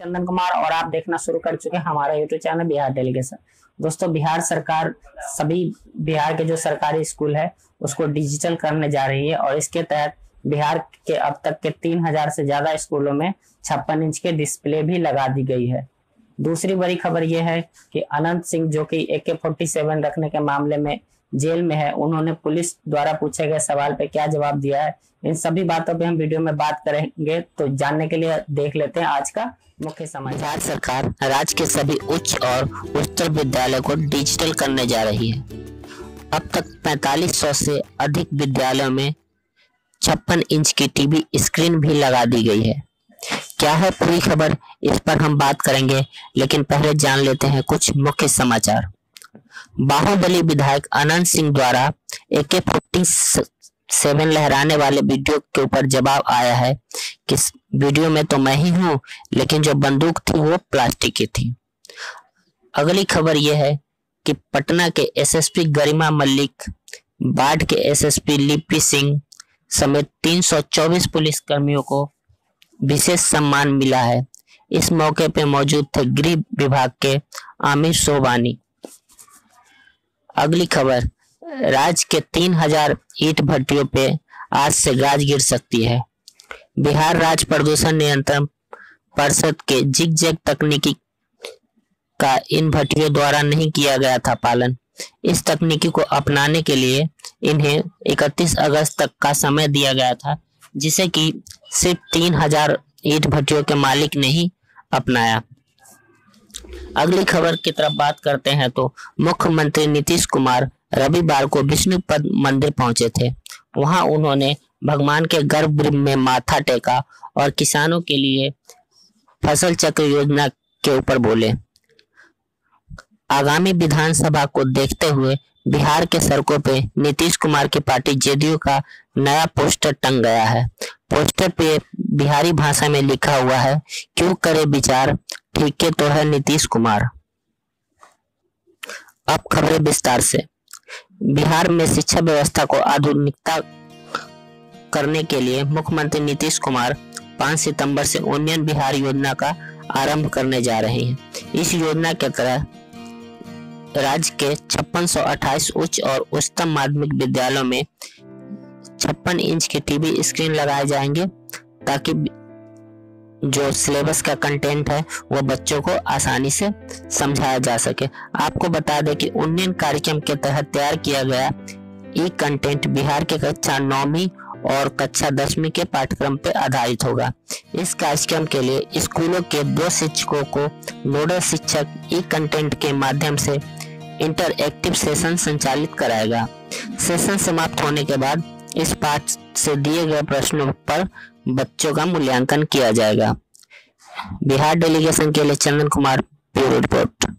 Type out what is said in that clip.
चंदन कुमार और आप देखना शुरू कर चुके हैं हमारा यूट्यूब चैनल बिहार डेलीगेशन दोस्तों, बिहार सरकार, सभी बिहार के जो सरकारी स्कूल है, उसको डिजिटल करने जा रही है और इसके तहत बिहार के अब तक के तीन हज़ार से ज़्यादा स्कूलों में छप्पन इंच के डिस्प्ले भी लगा दी गई है। दूसरी बड़ी खबर यह है कि अनंत सिंह, जो कि ए के फोर्टी सेवन रखने के मामले में जेल में है, उन्होंने पुलिस द्वारा पूछे गए सवाल पे क्या जवाब दिया है? इन सभी बातों पे हम वीडियो में बात करेंगे तो जानने के लिए देख लेते हैं आज का मुख्य समाचार। सरकार राज्य के सभी उच्च और उच्चतर विद्यालय को डिजिटल करने जा रही है। अब तक 4500 से अधिक विद्यालयों में छप्पन इंच की टीवी स्क्रीन भी लगा दी गई है। क्या है पूरी खबर? इस पर हम बात करेंगे, लेकिन पहले जान लेते हैं कुछ मुख्य समाचार। बाहुबली विधायक अनंत सिंह द्वारा ए के फोर्टी सेवन लहराने वाले वीडियो के ऊपर जवाब आया है कि वीडियो में तो मैं ही हूँ, लेकिन जो बंदूक थी वो प्लास्टिक की थी। अगली खबर यह है कि पटना के एसएसपी गरिमा मल्लिक, बाढ़ के एसएसपी लिपि सिंह समेत 324 पुलिस कर्मियों को विशेष सम्मान मिला है। इस मौके पर मौजूद थे गृह विभाग के आमिर सोबानी। अगली खबर, राज्य के तीन हज़ार ईट भट्टियों पे आज से गाज गिर सकती है। बिहार राज्य प्रदूषण नियंत्रण परिषद के जिग जैग तकनीकी का इन भट्टियों द्वारा नहीं किया गया था पालन। इस तकनीकी को अपनाने के लिए इन्हें 31 अगस्त तक का समय दिया गया था। जिसे कि सिर्फ़ तीन हज़ार ईट भट्टियों के मालिक ने ही अपनाया। अगली खबर की तरफ़ बात करते हैं तो मुख्यमंत्री नीतीश कुमार रविवार को विष्णुपद मंदिर पहुँचे थे। वहाँ उन्होंने भगवान के गर्भ में माथा टेका और किसानों के लिए फ़सल चक्र योजना के ऊपर बोले। आगामी विधानसभा को देखते हुए बिहार के सड़कों पे नीतीश कुमार की पार्टी जेडीयू का नया पोस्टर टंग गया है। पोस्टर पे बिहारी भाषा में लिखा हुआ है, क्यों करे विचार? ठीक तो है नीतीश कुमार। अब खबरें विस्तार से। बिहार में शिक्षा व्यवस्था को आधुनिकता करने के लिए मुख्यमंत्री नीतीश कुमार 5 सितंबर से यूनियन बिहार योजना का आरंभ करने जा रहे हैं। इस योजना के तहत राज्य के छप्पन उच्च और उच्चतम माध्यमिक विद्यालयों में छप्पन इंच के टीवी स्क्रीन लगाए जाएँगे ताकि जो सिलेबस का कंटेंट है वो बच्चों को आसानी से समझाया जा सके। आपको बता दें कि उन्नयन कार्यक्रम के तहत तैयार किया गया ई कंटेंट बिहार के कक्षा नौवीं और कक्षा दसवीं के पाठ्यक्रम पर आधारित होगा। इस कार्यक्रम के लिए स्कूलों के दो शिक्षकों को नोडल शिक्षक ई कंटेंट के माध्यम से इंटरएक्टिव सेशन संचालित कराएगा। सेशन समाप्त होने के बाद इस पाठ से दिए गए प्रश्नों पर बच्चों का मूल्यांकन किया जाएगा। बिहार डेलीगेशन के लिए चंदन कुमार, ब्यूरो रिपोर्ट।